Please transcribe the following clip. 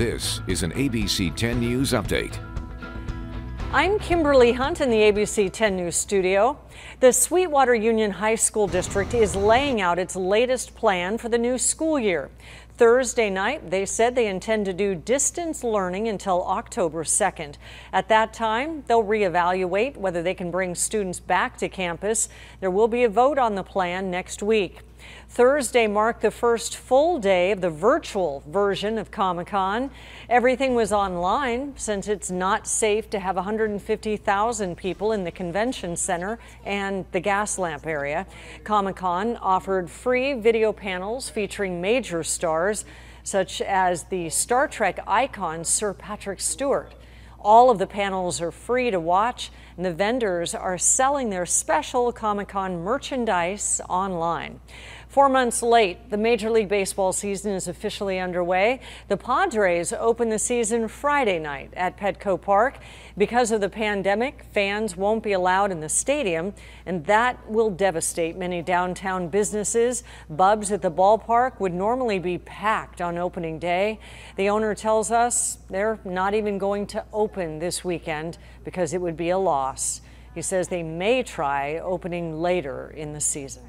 This is an ABC 10 News Update. I'm Kimberly Hunt in the ABC 10 News studio. The Sweetwater Union High School District is laying out its latest plan for the new school year. Thursday night, they said they intend to do distance learning until October 2nd. At that time, they'll reevaluate whether they can bring students back to campus. There will be a vote on the plan next week. Thursday marked the first full day of the virtual version of Comic Con. Everything was online since it's not safe to have 150,000 people in the convention center and the Gaslamp area. Comic Con offered free video panels featuring major stars such as the Star Trek icon Sir Patrick Stewart. All of the panels are free to watch, and the vendors are selling their special Comic Con merchandise online. Four months late, the Major League Baseball season is officially underway. The Padres open the season Friday night at Petco Park. Because of the pandemic, fans won't be allowed in the stadium, and that will devastate many downtown businesses. Bubs at the ballpark would normally be packed on opening day. The owner tells us they're not even going to open this weekend because it would be a loss. He says they may try opening later in the season.